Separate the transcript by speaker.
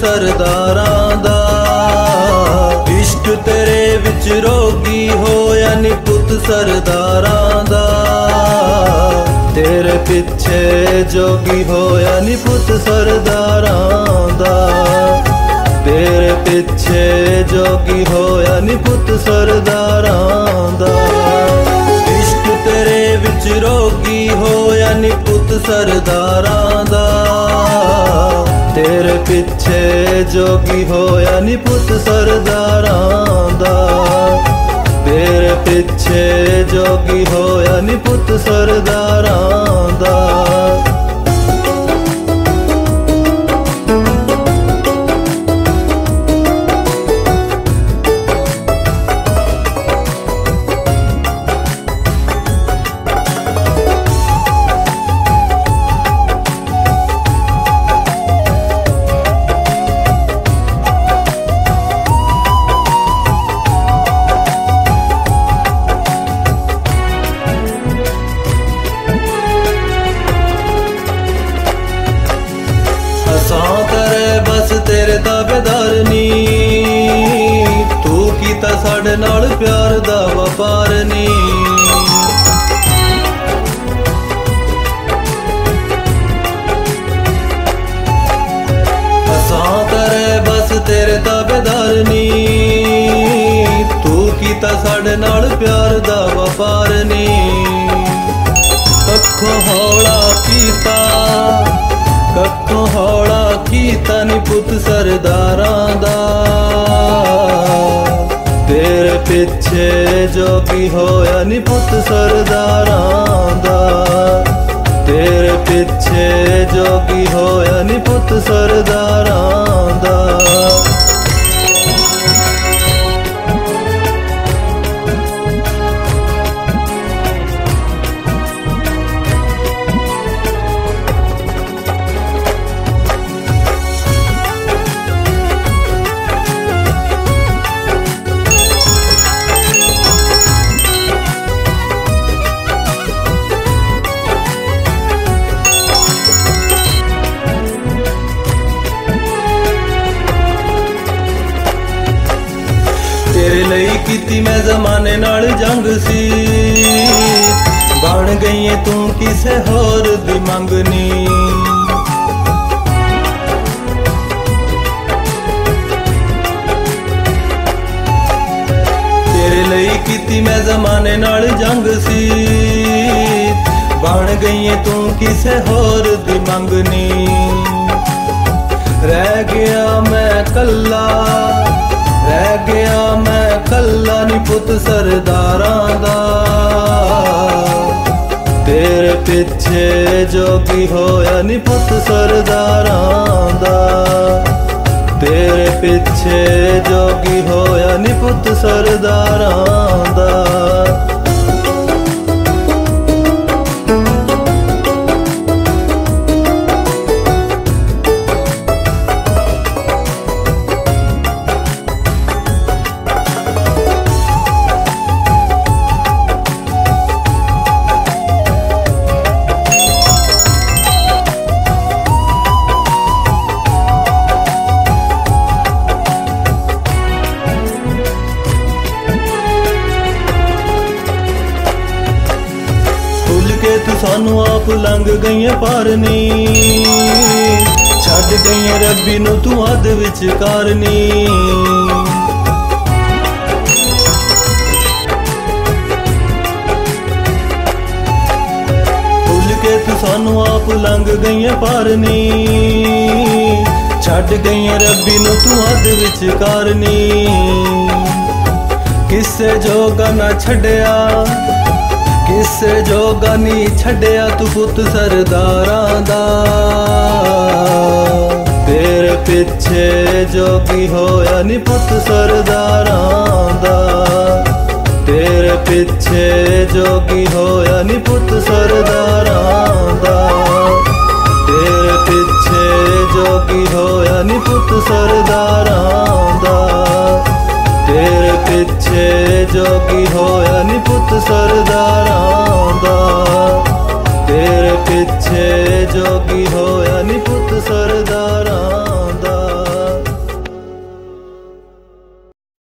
Speaker 1: ਸਰਦਾਰਾਂ ਦਾ। ਇਸ਼ਕ ਤੇਰੇ ਵਿੱਚ ਰੋਗੀ ਹੋਇਆ ਨੀ ਪੁੱਤ ਸਰਦਾਰਾਂ ਦਾ। ਤੇਰੇ ਪਿੱਛੇ ਜੋਗੀ ਹੋਇਆ ਨੀ ਪੁੱਤ ਸਰਦਾਰਾਂ ਦਾ। ਤੇਰੇ ਪਿੱਛੇ ਜੋਗੀ ਹੋਇਆ ਨੀ ਪੁੱਤ ਸਰਦਾਰਾਂ ਦਾ। ਇਸ਼ਕ ਤੇਰੇ ਵਿੱਚ ਰੋਗੀ ਹੋਇਆ ਨੀ ਪੁੱਤ ਸਰਦਾਰਾਂ ਦਾ। ਤੇਰੇ ਪਿੱਛੇ ਜੋਗੀ ਹੋਇਆ ਨੀ ਪੁੱਤ ਸਰਦਾਰਾਂ ਦਾ। ਤੇਰੇ ਪਿੱਛੇ ਜੋਗੀ ਹੋਇਆ ਨੀ ਪੁੱਤ ਸਰਦਾਰ ਕੀਤਾ ਨਾਲ ਪਿਆਰ ਦਾ ਵਪਾਰ ਨੀ। ਅਸਾਂ ਕਰੇ ਬਸ ਤੇਰੇ ਦਾਵੇਦਾਰ ਨੀ। ਤੂੰ ਕੀਤਾ ਸਾਡੇ ਨਾਲ ਪਿਆਰ ਦਾ ਵਪਾਰ ਨੀ। ਕੱਖੋਂ ਹੌਲਾ ਕੀਤਾ, ਕੱਖੋਂ ਹੌਲਾ ਕੀਤਾ ਨੀ ਪੁੱਤ ਸਰਦਾਰਾਂ। ਪਿੱਛੇ ਜੋਗੀ ਹੋਇਆ ਨੀ ਪੁੱਤ ਸਰਦਾਰਾਂ। ਲਈ ਮੈਂ ਜ਼ਮਾਨੇ ਨਾਲ ਜੰਗ ਸੀ। ਬਣ ਗਈ ਏ ਤੂੰ ਕਿਸੇ ਹੋਰ ਦੀ ਮੰਗਨੀ ਤੇਰੇ ਲਈ ਕੀਤੀ ਮੈਂ ਜ਼ਮਾਨੇ ਨਾਲ ਜੰਗ ਸੀ। ਬਣ ਗਈ ਏ ਤੂੰ ਕਿਸੇ ਹੋਰ ਦੀ ਮੰਗਨੀ ਰਹਿ ਗਿਆ ਮੈਂ ਕੱਲਾ ਪਿੱਛੇ ਜੋਗੀ ਹੋਇਆ ਨੀ ਪੁੱਤ ਸਰਦਾਰਾਂ ਦਾ। ਤੇਰੇ ਪਿੱਛੇ ਜੋਗੀ ਹੋਇਆ ਨੀ ਪੁੱਤ ਸਰਦਾਰਾਂ ਤੂੰ ਸਾਨੂੰ ਆਪ ਲੰਘ ਗਈਆਂ ਪਾਰਨੀ ਛੱਡ ਗਈਆਂ ਰੱਬੀ ਨੂੰ ਤੂੰ ਹੱਦ ਵਿੱਚ ਕਰਨੀ ਭੁੱਲ ਕੇ ਤੂੰ ਸਾਨੂੰ ਆਪ ਲੰਘ ਗਈਆਂ ਪਾਰਨੀ ਛੱਡ ਗਈਆਂ ਰੱਬੀ ਨੂੰ ਤੂੰ ਹੱਦ ਵਿੱਚ ਕਰਨੀ ਕਿਸੇ ਜੋਗਾ ਨਾ ਛੱਡਿਆ। ਕਿਸੇ ਜੋਗਾ ਨਹੀਂ ਛੱਡਿਆ ਤੂੰ ਪੁੱਤ ਸਰਦਾਰਾਂ ਦਾ। ਤੇਰੇ ਪਿੱਛੇ ਜੋਗੀ ਹੋਇਆ ਨੀ ਪੁੱਤ ਸਰਦਾਰਾਂ ਦਾ। ਤੇਰੇ ਪਿੱਛੇ ਜੋਗੀ ਹੋਇਆ ਨੀ ਪੁੱਤ ਸਰਦਾਰਾਂ ਦਾ। ਤੇਰੇ ਪਿੱਛੇ ਜੋਗੀ ਹੋਇਆ ਨੀ ਪੁੱਤ ਸਰਦਾਰਾਂ ਪਿੱਛੇ ਜੋਗੀ ਹੋਇਆ ਨੀ ਸਰਦਾਰਾਂ